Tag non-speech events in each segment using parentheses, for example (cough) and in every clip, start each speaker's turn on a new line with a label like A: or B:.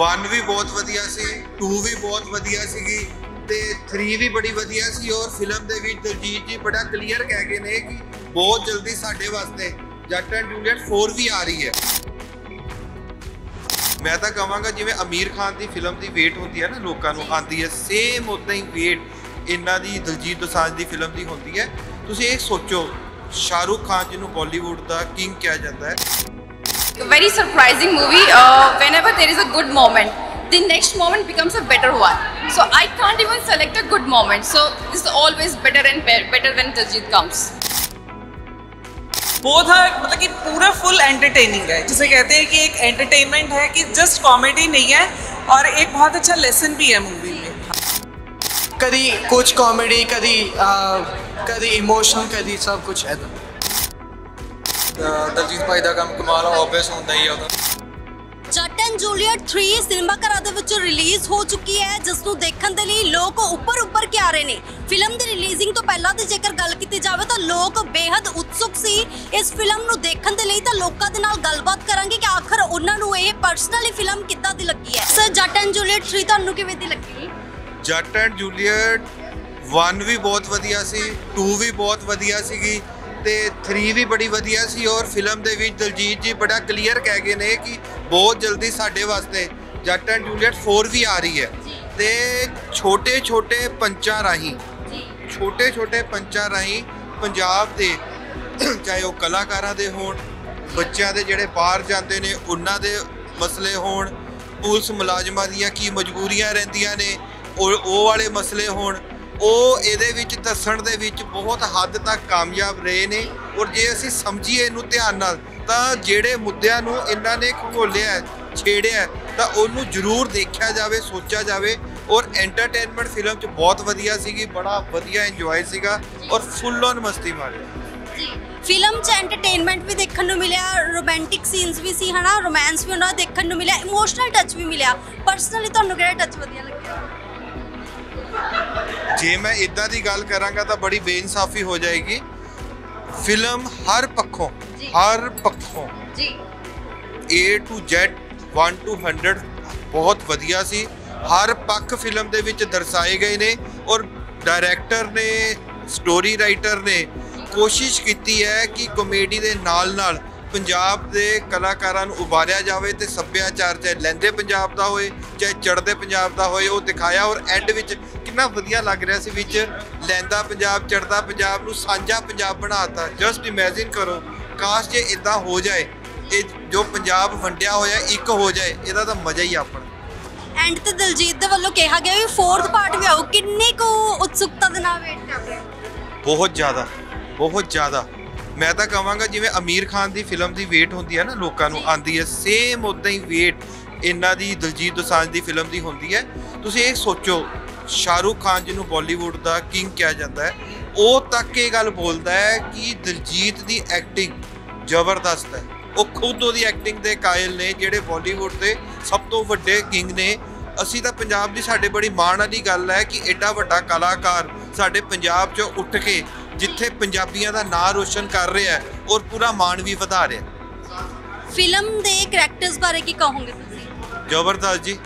A: 1 ਵੀ ਬਹੁਤ ਵਧੀਆ ਸੀ 2 ਵੀ ਬਹੁਤ ਵਧੀਆ ਸੀਗੀ ਤੇ 3 ਵੀ ਬੜੀ ਵਧੀਆ ਸੀ ਔਰ ਫਿਲਮ ਦੇ ਵਿੱਚ ਦਲਜੀਤ ਜੀ ਬੜਾ ਕਲੀਅਰ ਕਹਿ ਗਏ ਨੇ ਕਿ ਬਹੁਤ ਜਲਦੀ ਸਾਡੇ ਵਾਸਤੇ ਜੱਟ ਐਂਡ ਜੂਲੀਅਟ 4 ਵੀ ਆ ਰਹੀ ਹੈ। ਮੈਂ ਤਾਂ ਕਹਾਂਗਾ ਜਿਵੇਂ ਅਮੀਰ ਖਾਨ ਦੀ ਫਿਲਮ ਦੀ ਵੇਟ ਹੁੰਦੀ ਹੈ ਨਾ ਲੋਕਾਂ ਨੂੰ ਆਂਦੀ ਹੈ ਸੇਮ ਉਦਾਂ ਹੀ ਵੇਟ ਇਹਨਾਂ ਦੀ ਦਲਜੀਤ ਦੋਸਾਂਝ ਦੀ ਫਿਲਮ ਦੀ ਹੁੰਦੀ ਹੈ। ਤੁਸੀਂ ਇਹ ਸੋਚੋ ਸ਼ਾਹਰੁਖ ਖਾਨ ਜਿਹਨੂੰ ਬਾਲੀਵੁੱਡ ਦਾ ਕਿੰਗ ਕਿਹਾ ਜਾਂਦਾ ਹੈ
B: very surprising movie. Uh, whenever there is a good moment, the next moment becomes a better one. So I can't even select a good moment. So this is always better and be- better when Diljit comes.
C: Both are मतलब कि पूरा full entertaining है जिसे कहते हैं कि एक entertainment है कि जस्ट कॉमेडी नहीं है और एक बहुत अच्छा लेसन भी है मूवी में
D: कभी कुछ कॉमेडी कभी कभी इमोशनल कभी सब कुछ है
E: ਦਲਜੀਤ ਭਾਈ ਦਾ ਕੰਮ ਕਮਾਲ ਆਬਵੀਅਸ ਹੁੰਦਾ ਹੀ ਆ ਉਹਦਾ।
F: ਜੱਟ ਐਂਡ ਜੂਲੀਅਟ 3 ਸਿਨੇਮਾ ਘਰਾਂ ਦੇ ਵਿੱਚ ਰਿਲੀਜ਼ ਹੋ ਚੁੱਕੀ ਹੈ ਜਿਸ ਨੂੰ ਦੇਖਣ ਦੇ ਲਈ ਲੋਕ ਉੱਪਰ ਉੱਪਰ ਕੇ ਆ ਰਹੇ ਨੇ। ਫਿਲਮ ਦੀ ਰਿਲੀਜ਼ਿੰਗ ਤੋਂ ਪਹਿਲਾਂ ਦੀ ਜੇਕਰ ਗੱਲ ਕੀਤੀ ਜਾਵੇ ਤਾਂ ਲੋਕ ਬੇहद ਉਤਸੁਕ ਸੀ। ਇਸ ਫਿਲਮ ਨੂੰ ਦੇਖਣ ਦੇ ਲਈ ਤਾਂ ਲੋਕਾਂ ਦੇ ਨਾਲ ਗੱਲਬਾਤ ਕਰਾਂਗੇ ਕਿ ਆਖਰ ਉਹਨਾਂ ਨੂੰ ਇਹ ਪਰਸਨਲੀ ਫਿਲਮ ਕਿੱਦਾਂ ਦੀ ਲੱਗੀ ਹੈ? ਸਰ ਜੱਟ ਐਂਡ ਜੂਲੀਅਟ 3 ਤੁਹਾਨੂੰ ਕਿਵੇਂ ਦੀ ਲੱਗੀ?
A: ਜੱਟ ਐਂਡ ਜੂਲੀਅਟ 1 ਵੀ ਬਹੁਤ ਵਧੀਆ ਸੀ 2 ਵੀ ਬਹੁਤ ਵਧੀਆ ਸੀਗੀ। ਤੇ 3 ਵੀ ਬੜੀ ਵਧੀਆ ਸੀ ਔਰ ਫਿਲਮ ਦੇ ਵਿੱਚ ਦਲਜੀਤ ਜੀ ਬੜਾ ਕਲੀਅਰ ਕਹਿ ਗਏ ਨੇ ਕਿ ਬਹੁਤ ਜਲਦੀ ਸਾਡੇ ਵਾਸਤੇ ਜੱਟ ਐਂਡ ਜੂਲੀਅਟ 4 ਵੀ ਆ ਰਹੀ ਹੈ। ਤੇ ਛੋਟੇ ਛੋਟੇ ਪੰਚਾਂ ਰਾਹੀਂ ਛੋਟੇ ਛੋਟੇ ਪੰਚਾਂ ਰਾਹੀਂ ਪੰਜਾਬ ਦੇ (clears throat) ਚਾਹੇ ਉਹ ਕਲਾਕਾਰਾਂ ਦੇ ਹੋਣ ਬੱਚਿਆਂ ਦੇ ਜਿਹੜੇ ਬਾਹਰ ਜਾਂਦੇ ਨੇ ਉਹਨਾਂ ਦੇ ਮਸਲੇ ਹੋਣ ਪੁਲਿਸ ਮੁਲਾਜ਼ਮਾਂ ਦੀਆਂ ਕੀ ਮਜਬੂਰੀਆਂ ਰਹਿੰਦੀਆਂ ਨੇ ਉਹ ਉਹ ਵਾਲੇ ਮਸਲੇ ਹੋਣ ਉਹ ਇਹਦੇ ਵਿੱਚ ਦੱਸਣ ਦੇ ਵਿੱਚ ਬਹੁਤ ਹੱਦ ਤੱਕ ਕਾਮਯਾਬ ਰਹੇ ਨੇ ਔਰ ਜੇ ਅਸੀਂ ਸਮਝੀਏ ਇਹਨੂੰ ਧਿਆਨ ਨਾਲ, ਤਾਂ ਜਿਹੜੇ ਮੁੱਦਿਆਂ ਨੂੰ ਇਹਨਾਂ ਨੇ ਖੋਲਿਆ ਛੇੜਿਆ, ਤਾਂ ਉਹਨੂੰ ਜ਼ਰੂਰ ਦੇਖਿਆ ਜਾਵੇ, ਸੋਚਿਆ ਜਾਵੇ ਔਰ ਐਂਟਰਟੇਨਮੈਂਟ ਫਿਲਮ 'ਚ ਬਹੁਤ ਵਧੀਆ ਸੀਗੀ, ਬੜਾ ਵਧੀਆ ਇੰਜੋਏ ਸੀਗਾ ਔਰ ਫੁੱਲ ਔਨ ਮਸਤੀ ਮਾਰੀ
F: ਫਿਲਮ 'ਚ ਐਂਟਰਟੇਨਮੈਂਟ ਵੀ ਦੇਖਣ ਨੂੰ ਮਿਲਿਆ ਰੋਮਾਂਟਿਕ ਸੀਨਸ ਵੀ ਸੀ, ਹਨਾ ਰੋਮਾਂਸ ਵੀ ਉਹਨਾਂ ਦਾ ਦੇਖਣ ਨੂੰ ਮਿਲਿਆ ਇਮੋਸ਼ਨਲ ਟੱਚ ਵੀ ਮਿਲਿਆ। ਪਰਸਨਲੀ ਤੁਹਾਨੂੰ ਕਿਹੜਾ ਟੱਚ ਵਧੀਆ ਲੱਗਿਆ?
A: ਜੇ ਮੈਂ ਇਦਾਂ ਦੀ ਗੱਲ ਕਰਾਂਗਾ ਤਾਂ ਬੜੀ ਬੇਇਨਸਾਫੀ ਹੋ ਜਾਏਗੀ। ਫਿਲਮ ਹਰ ਪੱਖੋਂ। ਹਰ ਪੱਖੋਂ
F: ਜੀ।
A: A to Z 1 to 100 ਬਹੁਤ ਵਧੀਆ ਸੀ। ਹਰ ਪੱਖ ਫਿਲਮ ਦੇ ਵਿੱਚ ਦਰਸਾਏ ਗਏ ਨੇ ਔਰ ਡਾਇਰੈਕਟਰ ਨੇ ਸਟੋਰੀ ਰਾਈਟਰ ਨੇ ਕੋਸ਼ਿਸ਼ ਕੀਤੀ ਹੈ ਕਿ ਕਾਮੇਡੀ ਦੇ ਨਾਲ ਨਾਲ ਪੰਜਾਬ ਦੇ ਕਲਾਕਾਰਾਂ ਨੂੰ ਉਭਾਰਿਆ ਜਾਵੇ ਤੇ ਸੱਭਿਆਚਾਰ ਚਾਹੇ ਲਹਿੰਦੇ ਪੰਜਾਬ ਦਾ ਹੋਏ ਚਾਹੇ ਚੜ੍ਹਦੇ ਪੰਜਾਬ ਦਾ ਹੋਏ ਉਹ ਦਿਖਾਇਆ ਔਰ ਐਂਡ ਵਿੱਚ ਕਿੰਨਾ ਵਧੀਆ ਲੱਗ ਰਿਹਾ ਸੀ ਵਿੱਚ ਲਹਿੰਦਾ ਪੰਜਾਬ ਚੜ੍ਹਦਾ ਪੰਜਾਬ ਨੂੰ ਸਾਂਝਾ ਪੰਜਾਬ ਬਣਾਤਾ। ਜਸਟ ਇਮੇਜਿਨ ਕਰੋ ਕਾਸ਼ ਜੇ ਇਦਾਂ ਹੋ ਜਾਏ ਇਹ ਜੋ ਪੰਜਾਬ ਵੰਡਿਆ ਹੋਇਆ ਇੱਕ ਹੋ ਜਾਏ ਇਹਦਾ ਤਾਂ ਮਜ਼ਾ ਹੀ ਆਪਣਾ।
F: ਐਂਡ ਤੇ ਦਿਲਜੀਤ ਦੇ ਵੱਲੋਂ ਕਿਹਾ ਗਿਆ ਵੀ ਫੋਰਥ ਪਾਰਟ ਵੀ ਆਊ। ਕਿੰਨੀ ਕੁ ਉਤਸੁਕਤਾ ਦੇ ਨਾਲ ਵੇਟ ਕਰ ਰਹੇ
A: ਬਹੁਤ ਜ਼ਿਆਦਾ ਬਹੁਤ ਜ਼ਿਆਦਾ। ਮੈਂ ਤਾਂ ਕਹਾਂਗਾ ਜਿਵੇਂ ਅਮੀਰ ਖਾਨ ਦੀ ਫਿਲਮ ਦੀ ਵੇਟ ਹੁੰਦੀ ਹੈ ਨਾ ਲੋਕਾਂ ਨੂੰ ਆਂਦੀ ਹੈ ਸੇਮ ਉਦਾਂ ਹੀ ਵੇਟ ਇਹਨਾਂ ਦੀ ਦਲਜੀਤ ਦੋਸਾਂਝ ਦੀ ਫਿਲਮ ਦੀ ਹੁੰਦੀ ਹੈ। ਤੁਸੀਂ ਇਹ ਸੋਚੋ ਸ਼ਾਹਰੁਖ ਖਾਨ ਜਿਹਨੂੰ ਬਾਲੀਵੁੱਡ ਦਾ ਕਿੰਗ ਕਿਹਾ ਜਾਂਦਾ ਹੈ ਉਹ ਤੱਕ ਇਹ ਗੱਲ ਬੋਲਦਾ ਹੈ ਕਿ ਦਲਜੀਤ ਦੀ ਐਕਟਿੰਗ ਜ਼ਬਰਦਸਤ ਹੈ। ਉਹ ਖੁਦ ਉਹਦੀ ਐਕਟਿੰਗ ਦੇ ਕਾਇਲ ਨੇ ਜਿਹੜੇ ਬਾਲੀਵੁੱਡ ਦੇ ਸਭ ਤੋਂ ਵੱਡੇ ਕਿੰਗ ਨੇ। ਅਸੀਂ ਤਾਂ ਪੰਜਾਬ ਦੀ ਸਾਡੇ ਬੜੀ ਮਾਣ ਵਾਲੀ ਗੱਲ ਹੈ ਕਿ ਐਡਾ ਵੱਡਾ ਕਲਾਕਾਰ ਸਾਡੇ ਪੰਜਾਬ 'ਚੋਂ ਉੱਠ ਕੇ ਜਿੱਥੇ ਪੰਜਾਬੀਆਂ ਦਾ ਨਾਂ ਰੋਸ਼ਨ ਕਰ ਰਿਹਾ ਹੈ ਔਰ ਪੂਰਾ ਮਾਣ ਵੀ ਵਧਾ ਰਿਹਾ।
F: ਫਿਲਮ ਦੇ ਕੈਰੈਕਟਰਸ ਬਾਰੇ ਕੀ ਕਹੋਗੇ ਤੁਸੀਂ?
A: ਜ਼ਬਰਦਸਤ ਜੀ।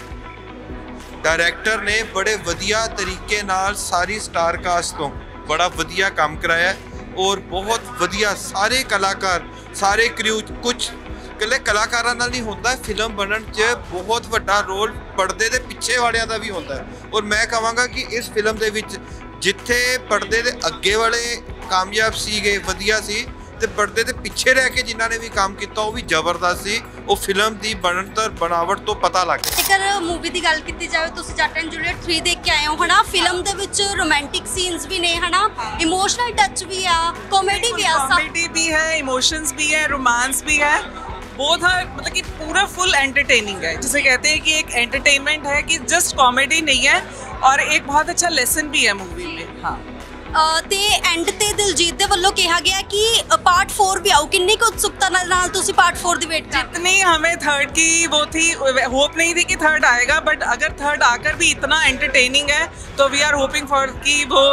A: ਡਾਇਰੈਕਟਰ ਨੇ ਬੜੇ ਵਧੀਆ ਤਰੀਕੇ ਨਾਲ ਸਾਰੀ ਸਟਾਰ ਕਾਸਟ ਤੋਂ ਬੜਾ ਵਧੀਆ ਕੰਮ ਕਰਾਇਆ ਔਰ ਬਹੁਤ ਵਧੀਆ ਸਾਰੇ ਕਲਾਕਾਰ, ਸਾਰੇ ਕ੍ਰਿਊ ਕੁਝ ਇਕੱਲੇ ਕਲਾਕਾਰਾਂ ਨਾਲ ਨਹੀਂ ਹੁੰਦਾ ਫਿਲਮ ਬਣਨ 'ਚ ਬਹੁਤ ਵੱਡਾ ਰੋਲ ਪਰਦੇ ਦੇ ਪਿੱਛੇ ਵਾਲਿਆਂ ਦਾ ਵੀ ਹੁੰਦਾ ਹੈ। ਔਰ ਮੈਂ ਕਹਾਂਗਾ ਕਿ ਇਸ ਫਿਲਮ ਦੇ ਵਿੱਚ ਜਿੱਥੇ ਪਰਦੇ ਦੇ ਅੱਗੇ ਵਾਲੇ ਕਾਮਯਾਬ ਸੀਗੇ, ਵਧੀਆ ਸੀ ਤੇ ਪਰਦੇ ਦੇ ਪਿੱਛੇ ਰਹਿ ਕੇ ਜਿਨ੍ਹਾਂ ਨੇ ਵੀ ਕੰਮ ਕੀਤਾ ਉਹ ਵੀ ਜ਼ਬਰਦਸਤ ਸੀ ਉਹ ਫਿਲਮ ਦੀ ਬਣਤਰ ਬਣਾਵਟ ਤੋਂ ਪਤਾ ਲੱਗ ਰਿਹਾ
F: ਜੇਕਰ ਮੂਵੀ ਦੀ ਗੱਲ ਕੀਤੀ ਜਾਵੇ ਤੁਸੀਂ ਜੱਟ ਐਂਡ ਜੂਲੀਅਟ 3 ਦੇਖ ਕੇ ਆਏ ਹੋ ਹਨਾ ਫਿਲਮ ਦੇ ਵਿੱਚ ਰੋਮਾਂਟਿਕ ਸੀਨਸ ਵੀ ਨੇ ਹਨਾ ਇਮੋਸ਼ਨਲ ਟੱਚ ਵੀ ਆ ਕਾਮੇਡੀ ਵੀ ਆ ਸਭ
C: कॉमेडी भी है इमोशंस भी है रोमांस भी है बोथ आर मतलब कि पूरा फुल एंटरटेनिंग है जिसे कहते हैं कि एक एंटरटेनमेंट है कि जस्ट कॉमेडी नहीं है और एक बहुत अच्छा लेसन भी है मूवी में हाँ
F: ਅ, ਤੇ ਐਂਡ ਤੇ ਦਿਲਜੀਤ ਦੇ ਵੱਲੋਂ ਕਿਹਾ ਗਿਆ ਕਿ ਪਾਰਟ 4 ਵੀ ਆਊ ਕਿੰਨੀ ਕੁ ਉਤਸੁਕਤਾ ਨਾਲ ਨਾਲ ਤੁਸੀਂ ਪਾਰਟ 4 ਦੀ ਵੇਟ ਕਰ
C: इतनी हमें थर्ड की वो थी होप नहीं थी कि थर्ड आएगा बट अगर थर्ड आकर भी इतना एंटरटेनिंग है तो वी आर होपिंग फॉर कि वो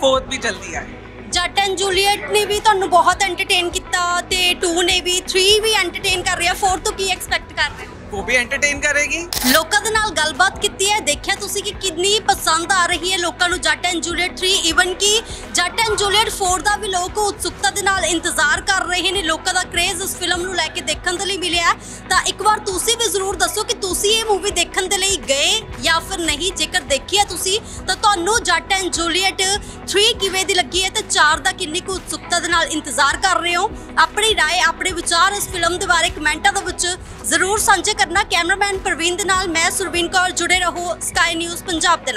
C: फोर्थ भी जल्दी आए
F: ਜੱਟ ਐਂਡ ਜੂਲੀਅਟ ਨੇ ਵੀ ਤੁਹਾਨੂੰ ਬਹੁਤ ਐਂਟਰਟੇਨ ਕੀਤਾ ਤੇ 2 ਨੇ ਵੀ 3 ਵੀ ਐਂਟਰਟੇਨ ਕਰ ਰਿਹਾ 4 ਤੋਂ ਕੀ ਐਕਸਪੈਕਟ ਕਰ ਰਹੇ ਹੋ
C: ਉਹ ਵੀ ਐਂਟਰਟੇਨ ਕਰੇਗੀ
F: ਲੋਕਾਂ ਦੇ ਨਾਲ ਗੱਲਬਾਤ ਕੀਤੀ ਹੈ। ਦੇਖਿਆ ਤੁਸੀਂ ਕਿ ਕਿੰਨੀ ਪਸੰਦ ਆ ਰਹੀ ਹੈ ਲੋਕਾਂ ਨੂੰ ਜੱਟ ਐਂਡ ਜੂਲੀਅਟ 3 ਇਵਨ ਕਿ ਜੱਟ ਐਂਡ ਜੂਲੀਅਟ 4 ਦਾ ਵੀ ਲੋਕ ਉਤਸੁਕਤਾ ਦੇ ਨਾਲ ਇੰਤਜ਼ਾਰ ਕਰ ਰਹੇ ਨੇ। ਲੋਕਾਂ ਦਾ ਕ੍ਰੇਜ਼ ਇਸ ਫਿਲਮ ਨੂੰ ਲੈ ਕੇ ਦੇਖਣ ਦੇ ਲਈ ਮਿਲਿਆ ਤਾਂ ਇੱਕ ਵਾਰ ਤੁਸੀਂ ਵੀ ਜ਼ਰੂਰ ਦੱਸੋ ਕਿ ਤੁਸੀਂ ਇਹ ਮੂਵੀ ਦੇਖਣ ਦੇ ਲਈ ਗਏ ਜਾਂ ਫਿਰ ਨਹੀਂ। ਜੇਕਰ ਦੇਖੀ ਹੈ ਤੁਸੀਂ, ਤਾਂ ਤੁਹਾਨੂੰ ਜੱਟ ਐਂਡ ਜੂਲੀਅਟ 3 ਕਿਵੇਂ ਦੀ ਲੱਗੀ ਹੈ ਤੇ 4 ਦਾ ਕਿੰਨੀ ਕੁ ਉਤਸੁਕਤਾ ਦੇ ਨਾਲ ਇੰਤਜ਼ਾਰ ਕਰ ਰਹੇ ਹੋ? ਆਪਣੀ رائے ਆਪਣੇ ਵਿਚਾਰ ਇਸ ਫਿਲਮ ਦੇ ਬਾਰੇ ਕਮੈਂਟਾਂ ਦੇ ਵਿੱਚ ਜ਼ਰੂਰ ਸਾਂਝੇ ਕਰਨਾ ਕੈਮਰਾਮੈਨ ਪ੍ਰਵੀਨ ਦੇ ਨਾਲ, ਮੈਂ ਸੁਰਵੀਨ ਕੌਰ, ਜੁੜੇ ਰਹੋ ਸਕਾਈ ਨਿਊਜ਼ ਪੰਜਾਬ ਦੇ ਨਾਲ।